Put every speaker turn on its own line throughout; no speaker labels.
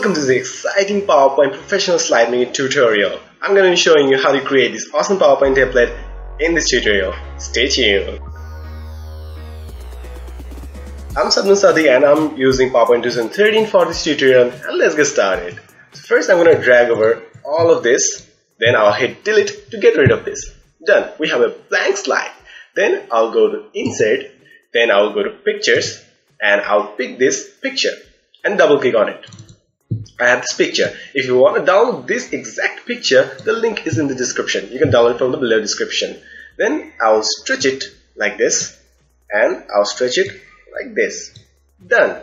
welcome to the exciting PowerPoint professional slide making tutorial. I'm going to be showing you how to create this awesome PowerPoint template in this tutorial. Stay tuned. I'm Sadman Sadik and I'm using PowerPoint 2013 for this tutorial and let's get started. So first I'm going to drag over all of this then I'll hit delete to get rid of this. Done. We have a blank slide. Then I'll go to insert then I'll go to pictures and I'll pick this picture and double click on it. I have this picture. If you want to download this exact picture, the link is in the description. You can download from the below description. Then I'll stretch it like this and I'll stretch it like this. Done.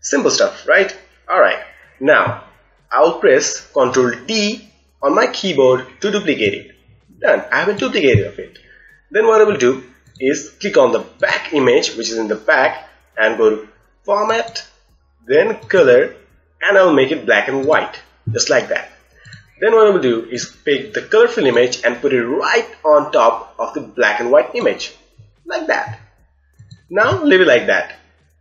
Simple stuff, right? Alright. Now, I'll press Ctrl D on my keyboard to duplicate it. Done. I have a duplicate of it. Then what I will do is click on the back image which is in the back and go to Format, then Color and I'll make it black and white just like that. Then what I will do is pick the colorful image and put it right on top of the black and white image like that. Now leave it like that.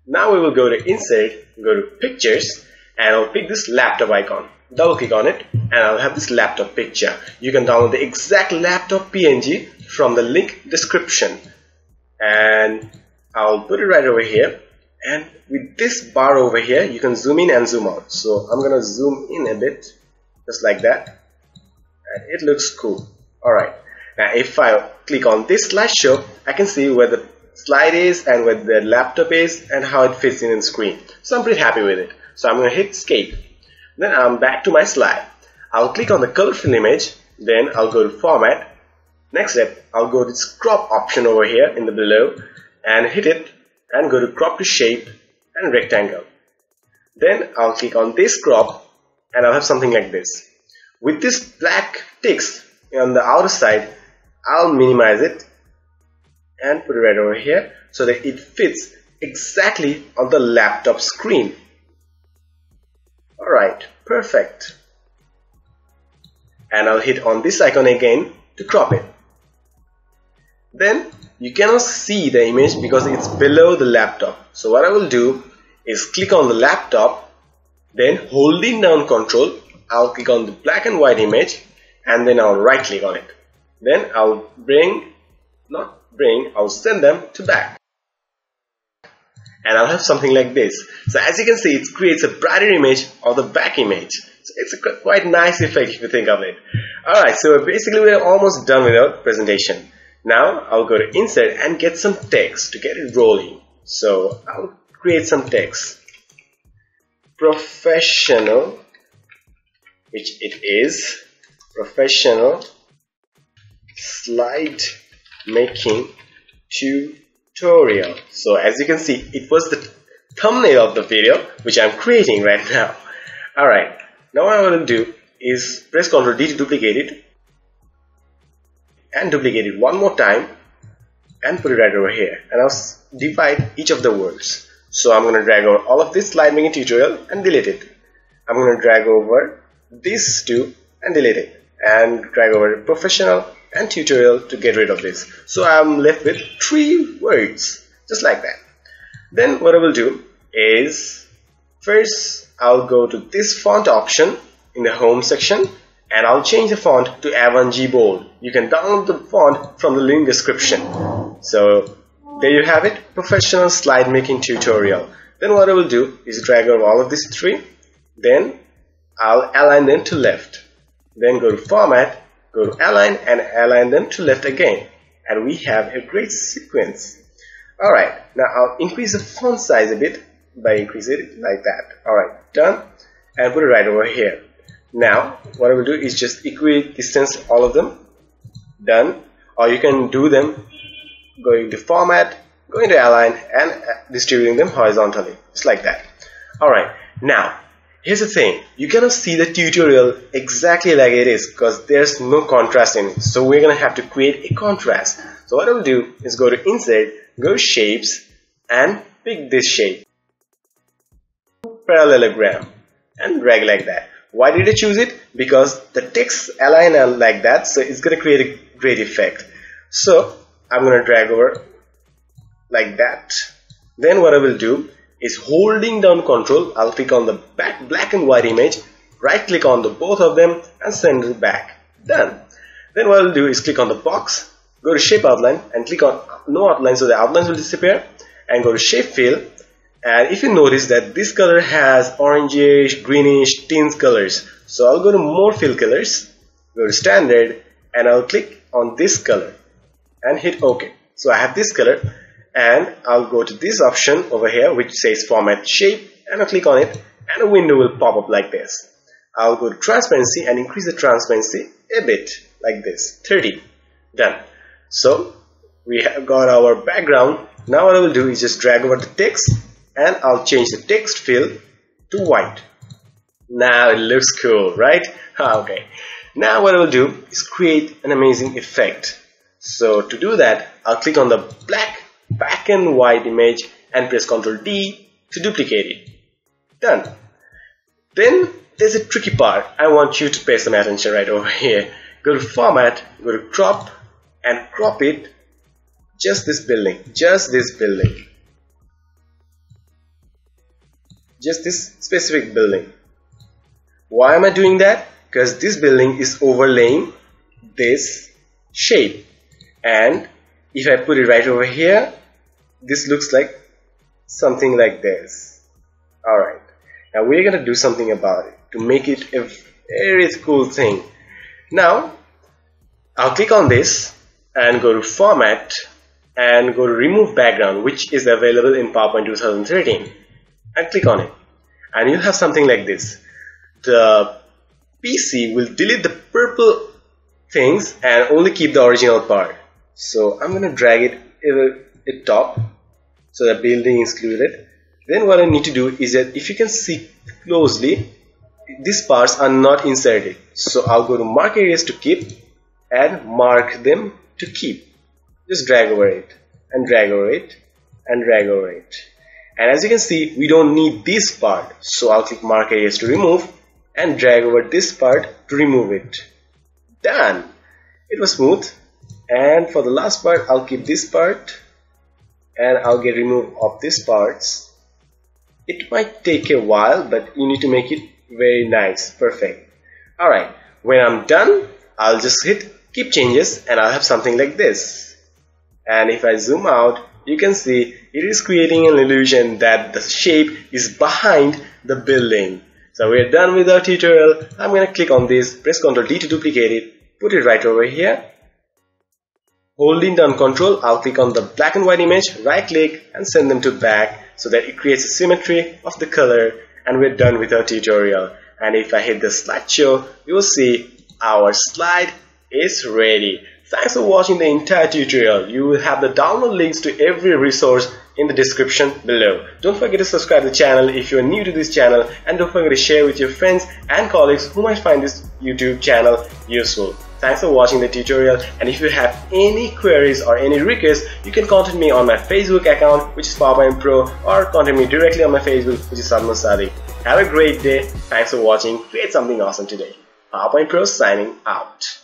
Now we will go to insert go to pictures and I'll pick this laptop icon. Double click on it and I'll have this laptop picture. You can download the exact laptop PNG from the link description. And I'll put it right over here and with this bar over here you can zoom in and zoom out. So I'm gonna zoom in a bit just like that. And it looks cool. Alright now if I click on this slideshow I can see where the slide is and where the laptop is and how it fits in the screen. So I'm pretty happy with it. So I'm gonna hit escape. Then I'm back to my slide. I'll click on the colorful image then I'll go to format. Next step I'll go to this crop option over here in the below and hit it and go to crop to shape and rectangle. Then I'll click on this crop and I'll have something like this. With this black ticks on the outer side, I'll minimize it and put it right over here so that it fits exactly on the laptop screen. Alright, perfect. And I'll hit on this icon again to crop it. Then you cannot see the image because it's below the laptop. So what I will do is click on the laptop, then holding down control, I'll click on the black and white image and then I'll right click on it. Then I'll bring, not bring, I'll send them to back. And I'll have something like this. So as you can see, it creates a brighter image of the back image. So it's a quite nice effect if you think of it. Alright, so basically we're almost done with our presentation. Now I'll go to insert and get some text to get it rolling. So I'll create some text. Professional, which it is, professional slide making tutorial. So as you can see, it was the thumbnail of the video which I'm creating right now. Alright, now what I will do is press Ctrl D to duplicate it and duplicate it one more time and put it right over here. And I'll divide each of the words. So I'm gonna drag over all of this slide making tutorial and delete it. I'm gonna drag over these two and delete it. And drag over professional and tutorial to get rid of this. So I'm left with three words just like that. Then what I will do is first I'll go to this font option in the home section and I'll change the font to Avant G bold. You can download the font from the link description. So there you have it, professional slide making tutorial. Then what I will do is drag over all of these three, then I'll align them to left. Then go to format, go to align and align them to left again. And we have a great sequence. Alright, now I'll increase the font size a bit by increasing it like that. Alright, done. And put it right over here. Now, what I will do is just equidistance all of them. Done. Or you can do them going to format, going to align and uh, distributing them horizontally. Just like that. Alright. Now, here's the thing. You cannot see the tutorial exactly like it is because there's no contrast in it. So we're to have to create a contrast. So what I will do is go to insert, go to shapes and pick this shape. Parallelogram and drag like that. Why did I choose it? Because the text align like that, so it's going to create a great effect. So I'm going to drag over like that. Then what I will do is holding down control. I'll click on the back black and white image, right click on the both of them and send it back. Done. Then what I'll do is click on the box, go to shape outline and click on no outline so the outlines will disappear and go to shape fill and if you notice that this color has orangish, greenish, tint colors. So I'll go to more fill colors, go to standard and I'll click on this color and hit OK. So I have this color and I'll go to this option over here which says format shape and I'll click on it and a window will pop up like this. I'll go to transparency and increase the transparency a bit like this. 30 done. So we have got our background. Now what I will do is just drag over the text and I'll change the text fill to white. Now it looks cool right? Ah, okay. Now what I will do is create an amazing effect. So to do that I'll click on the black black and white image and press ctrl D to duplicate it. Done. Then there's a tricky part. I want you to pay some attention right over here. Go to format go to crop and crop it just this building just this building just this specific building. Why am I doing that? Because this building is overlaying this shape. And if I put it right over here this looks like something like this. Alright. Now we're gonna do something about it to make it a very cool thing. Now I'll click on this and go to format and go to remove background which is available in PowerPoint 2013 and click on it. And you have something like this. The PC will delete the purple things and only keep the original part. So I'm gonna drag it over at top so the building is included. Then what I need to do is that if you can see closely these parts are not inserted. So I'll go to mark areas to keep and mark them to keep. Just drag over it and drag over it and drag over it and as you can see we don't need this part. So I'll click mark areas to remove and drag over this part to remove it. Done. It was smooth. And for the last part I'll keep this part. And I'll get remove of these parts. It might take a while but you need to make it very nice. Perfect. Alright when I'm done I'll just hit keep changes and I'll have something like this. And if I zoom out you can see it is creating an illusion that the shape is behind the building. So we're done with our tutorial. I'm gonna click on this press ctrl D to duplicate it put it right over here. Holding down control I'll click on the black and white image right click and send them to back so that it creates a symmetry of the color and we're done with our tutorial. And if I hit the slideshow you will see our slide is ready. Thanks for watching the entire tutorial. You will have the download links to every resource in the description below. Don't forget to subscribe to the channel if you are new to this channel and don't forget to share with your friends and colleagues who might find this YouTube channel useful. Thanks for watching the tutorial and if you have any queries or any requests, you can contact me on my Facebook account which is PowerPoint Pro or contact me directly on my Facebook which is Sadman Sadik. Have a great day. Thanks for watching. Create something awesome today. PowerPoint Pro signing out.